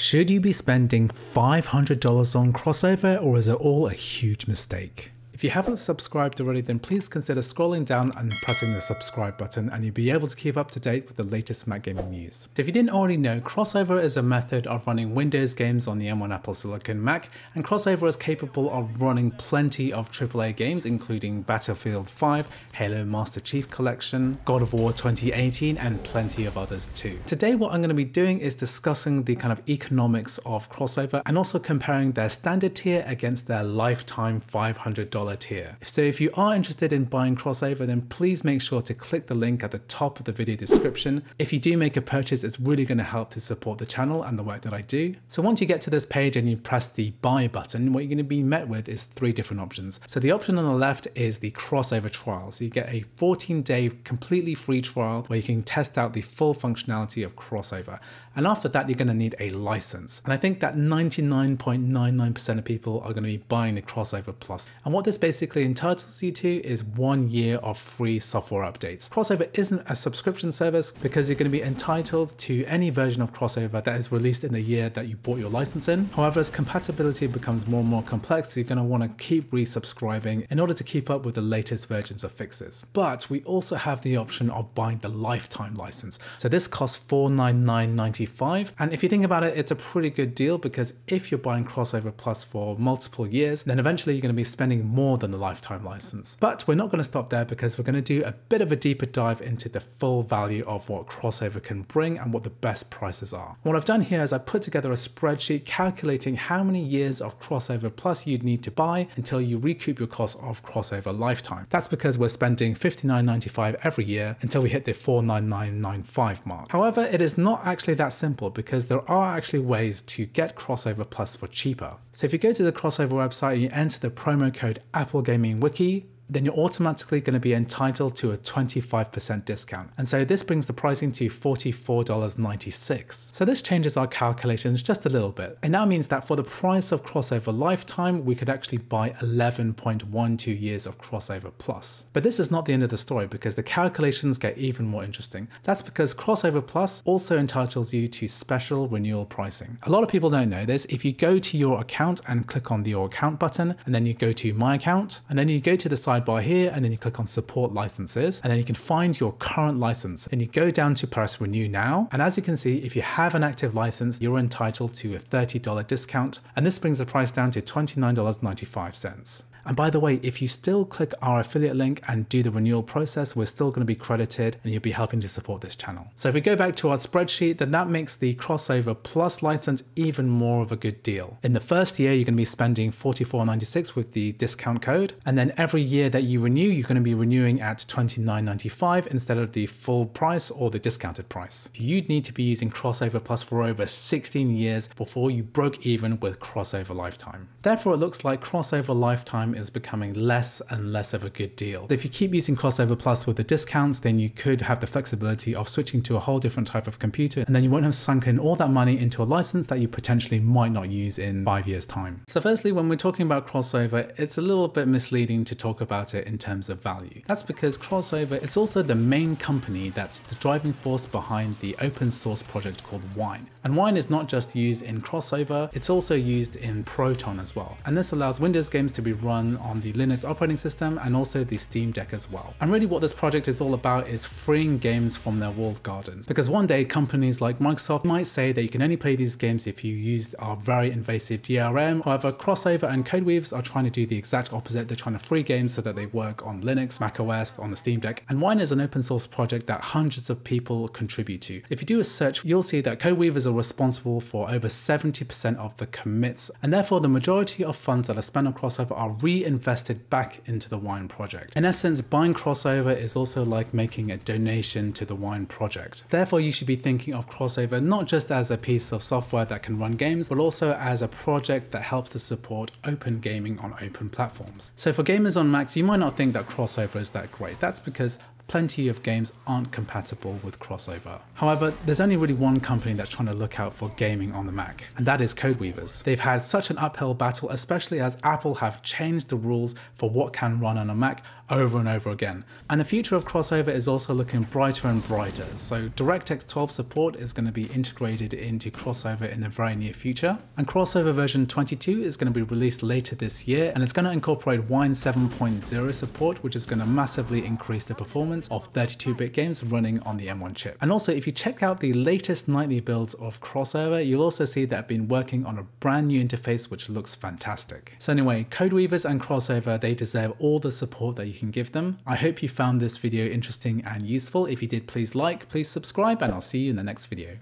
Should you be spending $500 on crossover or is it all a huge mistake? If you haven't subscribed already, then please consider scrolling down and pressing the subscribe button and you'll be able to keep up to date with the latest Mac gaming news. So if you didn't already know, Crossover is a method of running Windows games on the M1 Apple Silicon Mac, and Crossover is capable of running plenty of AAA games, including Battlefield 5, Halo Master Chief Collection, God of War 2018, and plenty of others too. Today, what I'm going to be doing is discussing the kind of economics of Crossover and also comparing their standard tier against their lifetime $500 So if you are interested in buying crossover, then please make sure to click the link at the top of the video description. If you do make a purchase, it's really going to help to support the channel and the work that I do. So once you get to this page and you press the buy button, what you're going to be met with is three different options. So the option on the left is the crossover trial. So you get a 14 day completely free trial where you can test out the full functionality of crossover. And after that, you're going to need a license. And I think that 99.99% of people are going to be buying the crossover plus. And what this basically entitles you to is one year of free software updates. Crossover isn't a subscription service because you're going to be entitled to any version of Crossover that is released in the year that you bought your license in. However, as compatibility becomes more and more complex, you're going to want to keep resubscribing in order to keep up with the latest versions of fixes. But we also have the option of buying the lifetime license. So this costs $499.95. And if you think about it, it's a pretty good deal because if you're buying Crossover Plus for multiple years, then eventually you're going to be spending more more than the lifetime license. But we're not going to stop there because we're going to do a bit of a deeper dive into the full value of what crossover can bring and what the best prices are. What I've done here is I put together a spreadsheet calculating how many years of crossover plus you'd need to buy until you recoup your cost of crossover lifetime. That's because we're spending $59.95 every year until we hit the $499.95 mark. However, it is not actually that simple because there are actually ways to get crossover plus for cheaper. So if you go to the crossover website and you enter the promo code Apple Gaming Wiki, then you're automatically going to be entitled to a 25% discount. And so this brings the pricing to $44.96. So this changes our calculations just a little bit. It now means that for the price of crossover lifetime, we could actually buy 11.12 years of crossover plus. But this is not the end of the story because the calculations get even more interesting. That's because crossover plus also entitles you to special renewal pricing. A lot of people don't know this. If you go to your account and click on the your account button, and then you go to my account, and then you go to the side sidebar here and then you click on support licenses and then you can find your current license and you go down to press renew now. And as you can see, if you have an active license, you're entitled to a $30 discount and this brings the price down to $29.95. And by the way, if you still click our affiliate link and do the renewal process, we're still going to be credited and you'll be helping to support this channel. So if we go back to our spreadsheet, then that makes the crossover plus license even more of a good deal. In the first year, you're going to be spending $44.96 with the discount code. And then every year that you renew, you're going to be renewing at $29.95 instead of the full price or the discounted price. You'd need to be using crossover plus for over 16 years before you broke even with crossover lifetime. Therefore, it looks like crossover lifetime time is becoming less and less of a good deal. If you keep using Crossover Plus with the discounts, then you could have the flexibility of switching to a whole different type of computer, and then you won't have sunk in all that money into a license that you potentially might not use in five years time. So firstly, when we're talking about crossover, it's a little bit misleading to talk about it in terms of value. That's because crossover, it's also the main company that's the driving force behind the open source project called Wine. And Wine is not just used in crossover, it's also used in Proton as well. And this allows Windows games to be run run on the Linux operating system and also the Steam Deck as well. And really what this project is all about is freeing games from their walled gardens. Because one day companies like Microsoft might say that you can only play these games if you use our very invasive DRM. However, Crossover and Codeweavers are trying to do the exact opposite. They're trying to free games so that they work on Linux, Mac OS, on the Steam Deck. And Wine is an open source project that hundreds of people contribute to. If you do a search, you'll see that Codeweavers are responsible for over 70% of the commits. And therefore the majority of funds that are spent on Crossover are reinvested back into the wine project. In essence, buying crossover is also like making a donation to the wine project. Therefore, you should be thinking of crossover not just as a piece of software that can run games, but also as a project that helps to support open gaming on open platforms. So for gamers on Macs, you might not think that crossover is that great. That's because plenty of games aren't compatible with crossover. However, there's only really one company that's trying to look out for gaming on the Mac, and that is Codeweavers. They've had such an uphill battle, especially as Apple have changed the rules for what can run on a Mac over and over again. And the future of crossover is also looking brighter and brighter. So DirectX 12 support is going to be integrated into crossover in the very near future. And crossover version 22 is going to be released later this year and it's going to incorporate Wine 7.0 support, which is going to massively increase the performance of 32-bit games running on the M1 chip. And also if you check out the latest nightly builds of crossover, you'll also see that I've been working on a brand new interface which looks fantastic. So anyway, Codeweavers and crossover, they deserve all the support that you can give them. I hope you found this video interesting and useful. If you did, please like, please subscribe, and I'll see you in the next video.